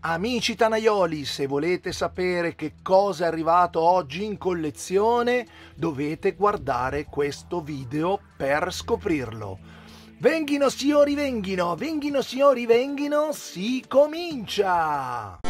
Amici Tanaioli, se volete sapere che cosa è arrivato oggi in collezione, dovete guardare questo video per scoprirlo. Venghino signori, venghino, venghino signori, venghino, si comincia!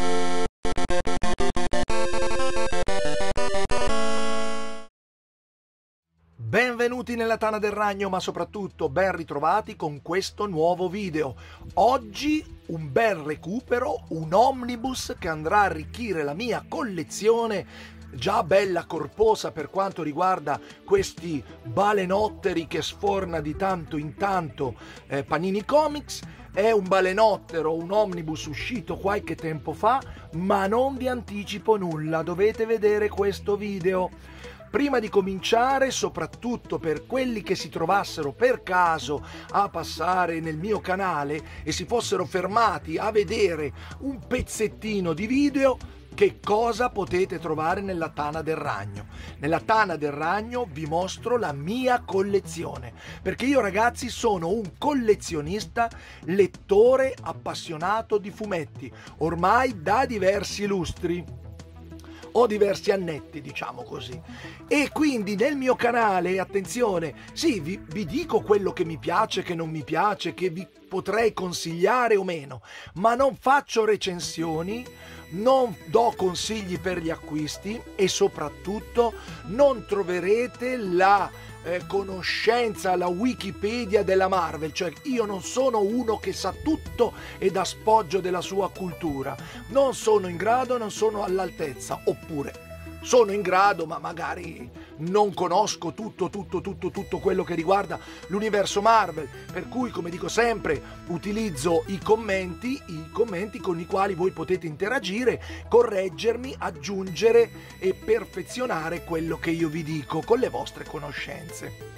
Benvenuti nella Tana del Ragno, ma soprattutto ben ritrovati con questo nuovo video. Oggi un bel recupero, un omnibus che andrà a arricchire la mia collezione già bella corposa per quanto riguarda questi balenotteri che sforna di tanto in tanto eh, Panini Comics. È un balenottero, un omnibus uscito qualche tempo fa, ma non vi anticipo nulla, dovete vedere questo video. Prima di cominciare, soprattutto per quelli che si trovassero per caso a passare nel mio canale e si fossero fermati a vedere un pezzettino di video, che cosa potete trovare nella Tana del Ragno. Nella Tana del Ragno vi mostro la mia collezione, perché io ragazzi sono un collezionista, lettore appassionato di fumetti, ormai da diversi lustri ho diversi annetti, diciamo così. E quindi nel mio canale, attenzione, sì, vi, vi dico quello che mi piace, che non mi piace, che vi potrei consigliare o meno, ma non faccio recensioni, non do consigli per gli acquisti e soprattutto non troverete la eh, conoscenza, la Wikipedia della Marvel, cioè io non sono uno che sa tutto e dà spoggia della sua cultura, non sono in grado, non sono all'altezza, oppure sono in grado, ma magari non conosco tutto, tutto, tutto, tutto quello che riguarda l'universo Marvel, per cui, come dico sempre, utilizzo i commenti, i commenti con i quali voi potete interagire, correggermi, aggiungere e perfezionare quello che io vi dico con le vostre conoscenze.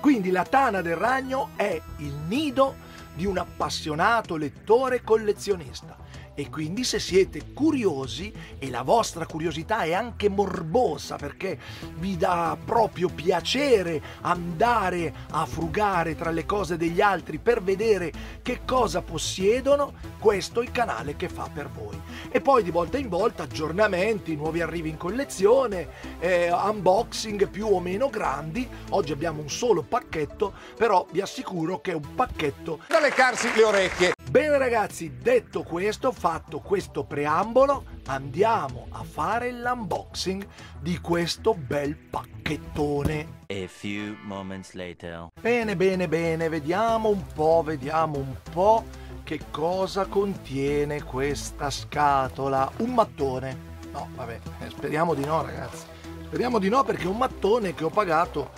Quindi la Tana del Ragno è il nido di un appassionato lettore collezionista e quindi se siete curiosi e la vostra curiosità è anche morbosa perché vi dà proprio piacere andare a frugare tra le cose degli altri per vedere che cosa possiedono, questo è il canale che fa per voi. E poi di volta in volta aggiornamenti, nuovi arrivi in collezione, eh, unboxing più o meno grandi. Oggi abbiamo un solo pacchetto, però vi assicuro che è un pacchetto da leccarsi le orecchie. Bene ragazzi, detto questo, fatto questo preambolo, andiamo a fare l'unboxing di questo bel pacchettone. A few moments later. Bene, bene, bene, vediamo un po', vediamo un po' che cosa contiene questa scatola. Un mattone. No, vabbè, eh, speriamo di no ragazzi. Speriamo di no perché è un mattone che ho pagato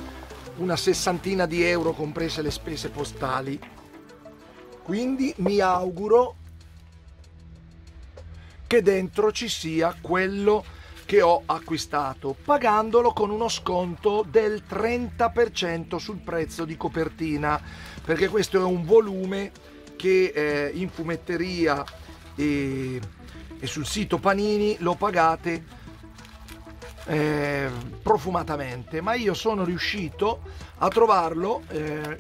una sessantina di euro comprese le spese postali quindi mi auguro che dentro ci sia quello che ho acquistato, pagandolo con uno sconto del 30% sul prezzo di copertina, perché questo è un volume che eh, in fumetteria e, e, sul sito Panini lo pagate eh, profumatamente, ma io sono riuscito a trovarlo eh,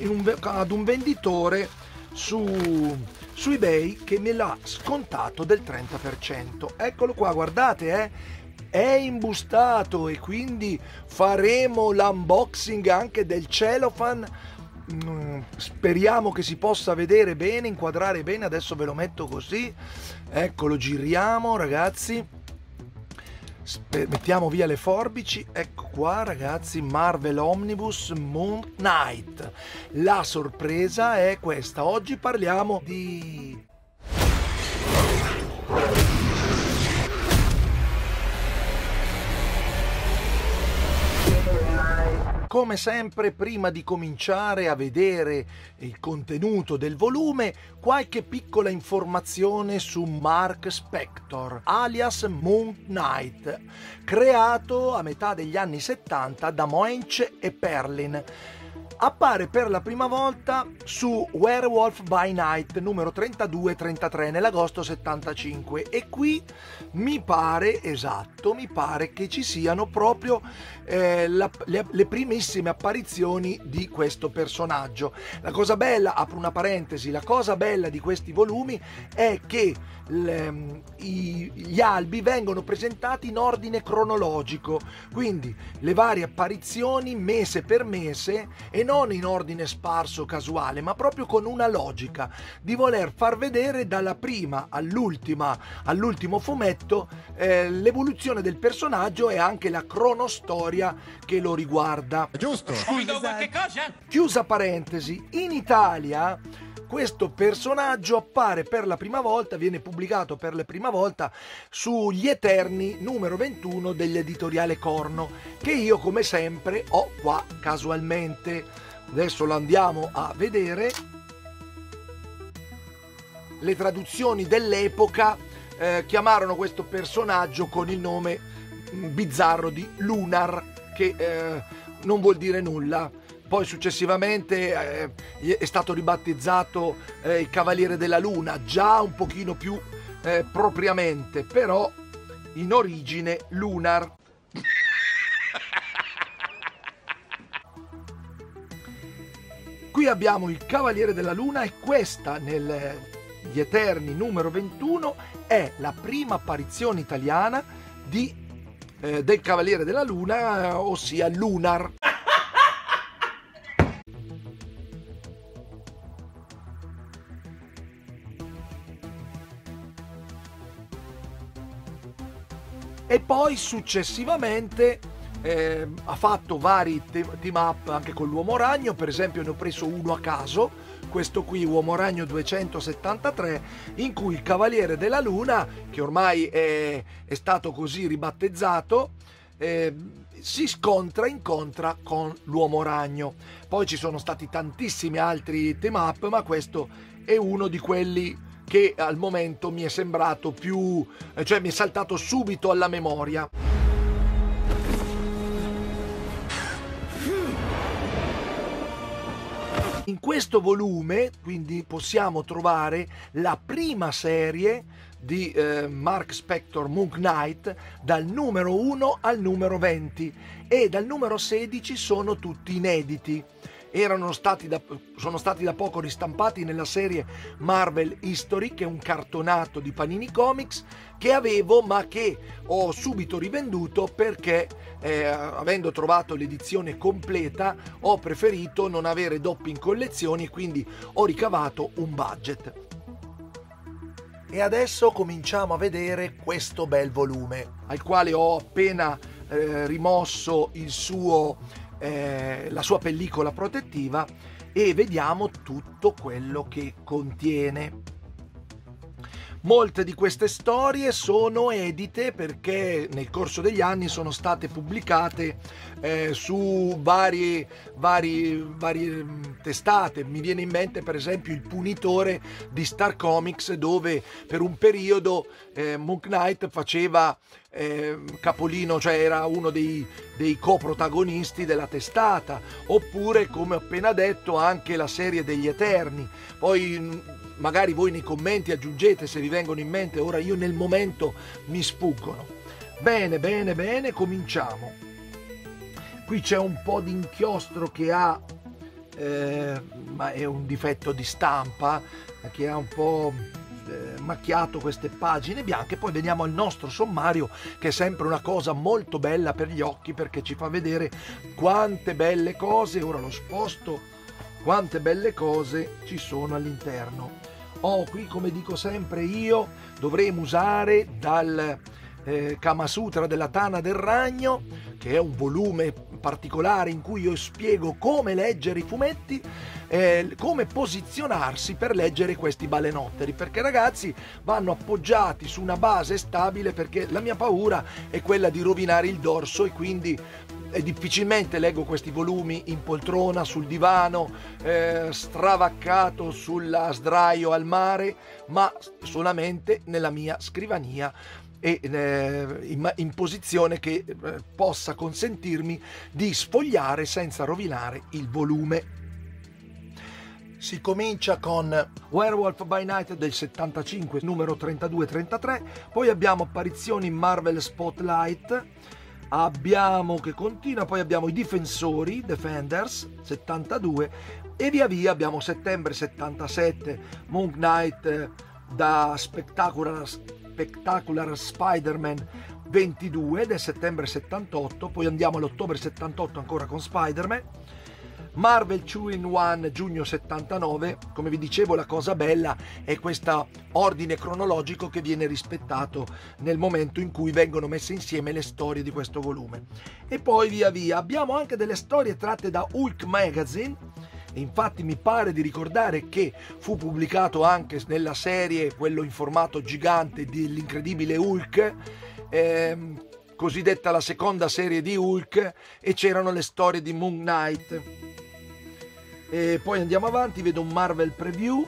un, ad un venditore su, su eBay che me l'ha scontato del 30%. Eccolo qua, guardate, eh. È imbustato e quindi faremo l'unboxing anche del cellophane. Mm, speriamo che si possa vedere bene inquadrare bene. Adesso ve lo metto così. Eccolo giriamo ragazzi mettiamo via le forbici. Ecco qua ragazzi Marvel Omnibus Moon Knight. La sorpresa è questa. Oggi parliamo di Come sempre, prima di cominciare a vedere il contenuto del volume, qualche piccola informazione su Mark Spector, alias Moon Knight, creato a metà degli anni 70 da Moench e Perlin appare per la prima volta su Werewolf by Night numero 32-33 nell'agosto 75 e qui mi pare esatto, mi pare che ci siano proprio eh, la, le, le, primissime apparizioni di questo personaggio. La cosa bella, apro una parentesi, la cosa bella di questi volumi è che le, i, gli albi vengono presentati in ordine cronologico, quindi le varie apparizioni mese per mese e non in ordine sparso casuale, ma proprio con una logica di voler far vedere dalla prima all'ultima, all'ultimo fumetto eh, l'evoluzione del personaggio e anche la cronostoria che lo riguarda. Giusto. Scusa, qualche cosa? Chiusa parentesi, in Italia questo personaggio appare per la prima volta, viene pubblicato per la prima volta sugli Eterni numero 21 dell'editoriale Corno, che io come sempre ho qua casualmente. Adesso lo andiamo a vedere. Le traduzioni dell'epoca eh, chiamarono questo personaggio con il nome mm, bizzarro di Lunar, che eh, non vuol dire nulla poi successivamente eh, è stato ribattezzato eh, il Cavaliere della Luna, già un pochino più eh, propriamente, però in origine Lunar. Qui abbiamo il Cavaliere della Luna e questa negli Eterni numero 21 è la prima apparizione italiana di, eh, del Cavaliere della Luna, ossia Lunar. E poi successivamente eh, ha fatto vari team up anche con l'uomo ragno, per esempio ne ho preso uno a caso, questo qui Uomo Ragno 273, in cui il Cavaliere della Luna, che ormai è, è stato così ribattezzato, eh, si scontra, incontra con l'Uomo Ragno. Poi ci sono stati tantissimi altri team up, ma questo è uno di quelli che al momento mi è sembrato più, cioè mi è saltato subito alla memoria. In questo volume quindi possiamo trovare la prima serie di eh, Mark Spector Moon Knight dal numero 1 al numero 20 e dal numero 16 sono tutti inediti stati da, sono stati da poco ristampati nella serie Marvel History, che è un cartonato di Panini Comics che avevo ma che ho subito rivenduto perché eh, avendo trovato l'edizione completa ho preferito non avere doppi in collezioni e quindi ho ricavato un budget. E adesso cominciamo a vedere questo bel volume, al quale ho appena eh, rimosso il suo eh, la sua pellicola protettiva e vediamo tutto quello che contiene. Molte di queste storie sono edite perché nel corso degli anni sono state pubblicate eh, su varie, varie, varie mm, testate. Mi viene in mente per esempio il punitore di Star Comics dove per un periodo eh, Moon Knight faceva eh, capolino, cioè era uno dei, dei coprotagonisti della testata, oppure come ho appena detto anche la serie degli Eterni. Poi mm, magari voi nei commenti aggiungete se vi vengono in mente, ora io nel momento mi sfuggono. Bene, bene, bene, cominciamo. Qui c'è un po' di inchiostro che ha, eh, ma è un difetto di stampa, che ha un po' eh, macchiato queste pagine bianche, poi veniamo al nostro sommario che è sempre una cosa molto bella per gli occhi perché ci fa vedere quante belle cose, ora lo sposto, quante belle cose ci sono all'interno. Oh, qui come dico sempre io, dovremo usare dal eh, Kama Sutra della Tana del Ragno, che è un volume particolare in cui io spiego come leggere i fumetti, eh, come posizionarsi per leggere questi balenotteri, perché ragazzi vanno appoggiati su una base stabile perché la mia paura è quella di rovinare il dorso e quindi difficilmente leggo questi volumi in poltrona, sul divano, eh, stravaccato sulla sdraio al mare, ma solamente nella mia scrivania e eh, in, posizione che eh, possa consentirmi di sfogliare senza rovinare il volume. Si comincia con Werewolf by Night del 75, numero 32-33, poi abbiamo apparizioni in Marvel Spotlight, abbiamo che continua, poi abbiamo i Difensori, Defenders 72 e via via abbiamo settembre 77, Moon Knight eh, da Spectacular, Spectacular Spider-Man 22 del settembre 78, poi andiamo all'ottobre 78 ancora con Spider-Man Marvel 2 in 1 giugno 79, come vi dicevo la cosa bella è questo ordine cronologico che viene rispettato nel momento in cui vengono messe insieme le storie di questo volume. E poi via via abbiamo anche delle storie tratte da Hulk Magazine, infatti mi pare di ricordare che fu pubblicato anche nella serie quello in formato gigante dell'incredibile Hulk ehm, cosiddetta la seconda serie di Hulk e c'erano le storie di Moon Knight e poi andiamo avanti, vedo un Marvel Preview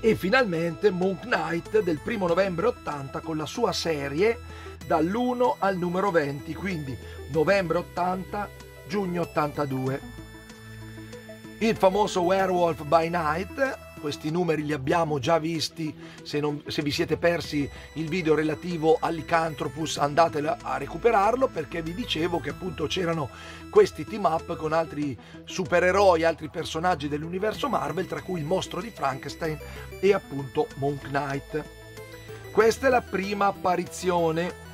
e finalmente Moon Knight del 1 novembre 80 con la sua serie dall'1 al numero 20, quindi novembre 80, giugno 82. Il famoso Werewolf by Night questi numeri li abbiamo già visti, se, non, se vi siete persi il video relativo all'Icanthropus andate a recuperarlo perché vi dicevo che appunto c'erano questi team up con altri supereroi, altri personaggi dell'universo Marvel, tra cui il mostro di Frankenstein e appunto Moon Knight. Questa è la prima apparizione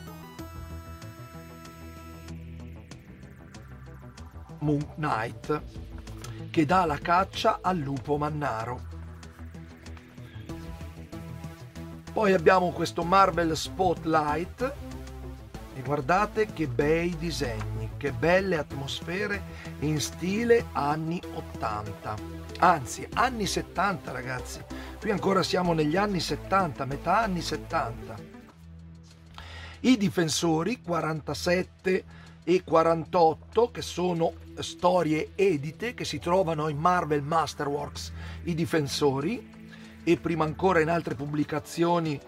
Moon Knight che dà la caccia al lupo mannaro. Poi abbiamo questo Marvel Spotlight e guardate che bei disegni, che belle atmosfere in stile anni 80. Anzi, anni 70 ragazzi. Qui ancora siamo negli anni 70, metà anni 70. I difensori 47 e 48 che sono storie edite che si trovano in Marvel Masterworks, i difensori e prima ancora in altre pubblicazioni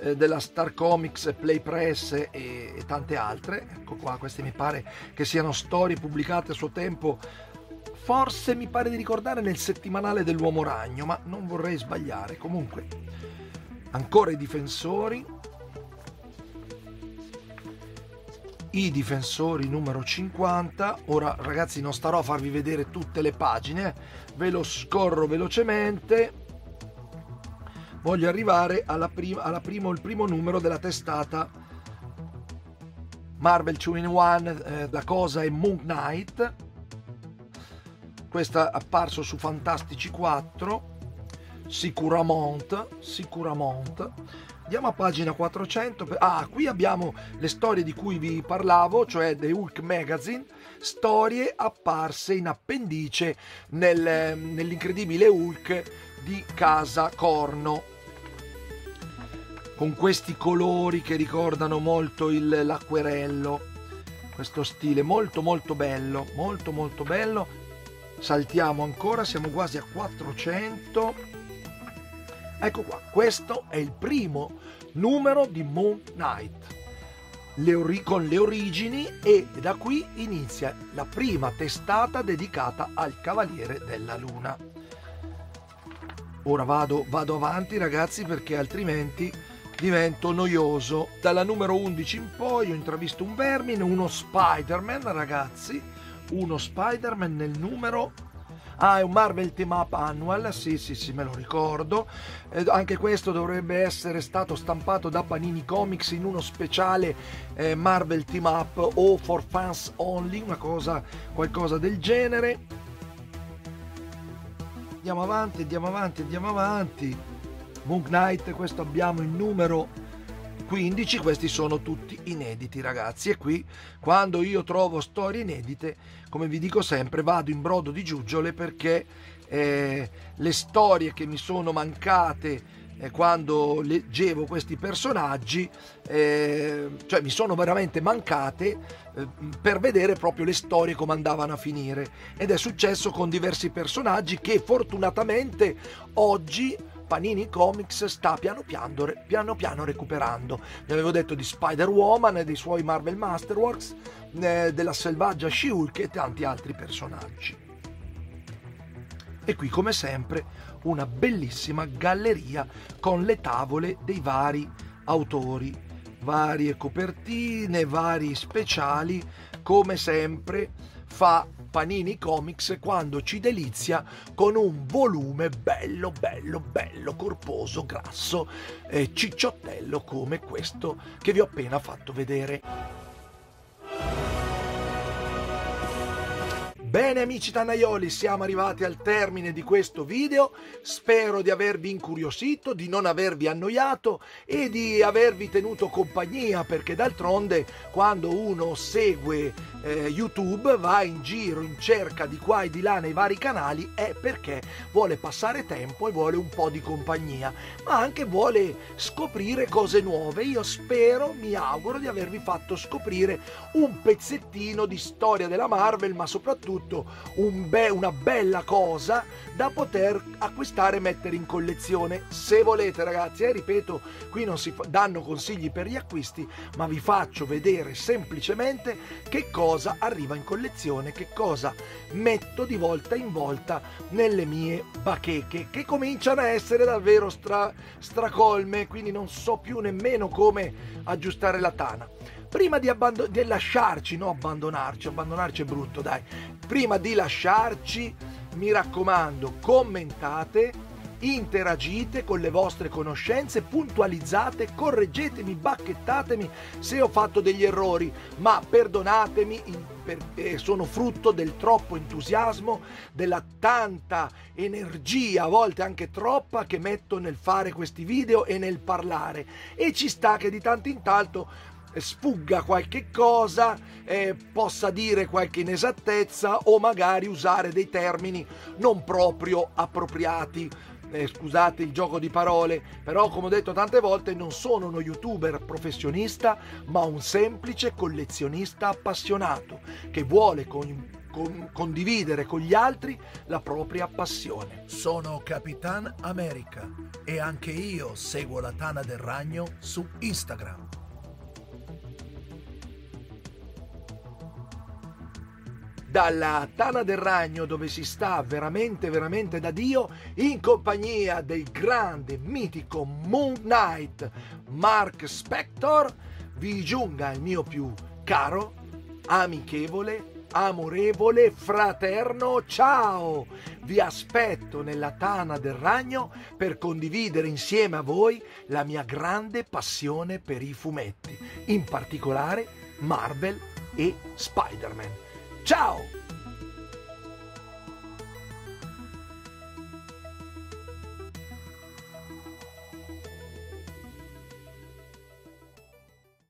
eh, della Star Comics, Play Press e, e, tante altre. Ecco qua, queste mi pare che siano storie pubblicate a suo tempo, forse mi pare di ricordare nel settimanale dell'Uomo Ragno, ma non vorrei sbagliare. Comunque, ancora i difensori. I difensori numero 50. Ora ragazzi non starò a farvi vedere tutte le pagine, ve lo scorro velocemente voglio arrivare alla prima, alla primo, il primo numero della testata Marvel 2 in 1, eh, la cosa è Moon Knight. Questa è apparso su Fantastici 4. Sicuramente, sicuramente. Andiamo a pagina 400. Ah, qui abbiamo le storie di cui vi parlavo, cioè The Hulk Magazine, storie apparse in appendice nel, nell'incredibile Hulk di Casa Corno con questi colori che ricordano molto il, l'acquerello, questo stile molto molto bello, molto molto bello. Saltiamo ancora, siamo quasi a 400. Ecco qua, questo è il primo numero di Moon Knight. Le con le origini e da qui inizia la prima testata dedicata al Cavaliere della Luna. Ora vado, vado avanti ragazzi perché altrimenti divento noioso. Dalla numero 11 in poi ho intravisto un vermine, uno Spider-Man, ragazzi, uno Spider-Man nel numero Ah, è un Marvel Team Up Annual, sì sì sì, me lo ricordo. Eh, anche questo dovrebbe essere stato stampato da Panini Comics in uno speciale eh, Marvel Team Up o For Fans Only, una cosa, qualcosa del genere. Andiamo avanti, andiamo avanti, andiamo avanti. Moon Knight, questo abbiamo il numero 15, questi sono tutti inediti ragazzi. E qui quando io trovo storie inedite, come vi dico sempre, vado in brodo di giuggiole perché eh, le storie che mi sono mancate eh, quando leggevo questi personaggi, eh, cioè mi sono veramente mancate eh, per vedere proprio le storie come andavano a finire. Ed è successo con diversi personaggi che fortunatamente oggi Panini Comics sta piano piano, piano, piano recuperando. Vi avevo detto di Spider-Woman e dei suoi Marvel Masterworks, eh, della selvaggia She-Hulk e tanti altri personaggi. E qui, come sempre, una bellissima galleria con le tavole dei vari autori, varie copertine, vari speciali, come sempre fa Panini Comics quando ci delizia con un volume bello, bello, bello, corposo, grasso e cicciottello come questo che vi ho appena fatto vedere. Bene amici tannaioli, siamo arrivati al termine di questo video, spero di avervi incuriosito, di non avervi annoiato e di avervi tenuto compagnia perché d'altronde quando uno segue eh, YouTube va in giro in cerca di qua e di là nei vari canali è perché vuole passare tempo e vuole un po' di compagnia, ma anche vuole scoprire cose nuove. Io spero, mi auguro di avervi fatto scoprire un pezzettino di storia della Marvel, ma soprattutto soprattutto un be- una bella cosa da poter acquistare e mettere in collezione. Se volete ragazzi eh, ripeto qui non si danno consigli per gli acquisti ma vi faccio vedere semplicemente che cosa arriva in collezione che cosa metto di volta in volta nelle mie bacheche che cominciano a essere davvero stra- stracolme quindi non so più nemmeno come aggiustare la tana. Prima di, abbandon- di lasciarci, no abbandonarci, abbandonarci è brutto, dai, prima di lasciarci, mi raccomando, commentate, interagite con le vostre conoscenze, puntualizzate, correggetemi, bacchettatemi se ho fatto degli errori, ma perdonatemi perché sono frutto del troppo entusiasmo, della tanta energia, a volte anche troppa, che metto nel fare questi video e nel parlare. E ci sta che di tanto in tanto sfugga qualche cosa, eh, possa dire qualche inesattezza o magari usare dei termini non proprio appropriati. Eh, scusate il gioco di parole, però come ho detto tante volte non sono uno youtuber professionista, ma un semplice collezionista appassionato che vuole con, con, condividere con gli altri la propria passione. Sono Capitan America e anche io seguo la Tana del Ragno su Instagram. Dalla Tana del Ragno dove si sta veramente veramente da Dio in compagnia del grande mitico Moon Knight Mark Spector vi giunga il mio più caro, amichevole, amorevole, fraterno ciao! Vi aspetto nella Tana del Ragno per condividere insieme a voi la mia grande passione per i fumetti, in particolare Marvel e Spider-Man. Ciao!